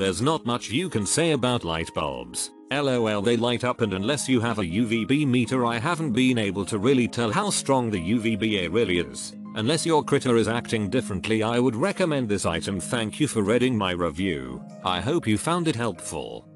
There's not much you can say about light bulbs. LOL they light up and unless you have a UVB meter I haven't been able to really tell how strong the UVBA really is. Unless your critter is acting differently I would recommend this item thank you for reading my review. I hope you found it helpful.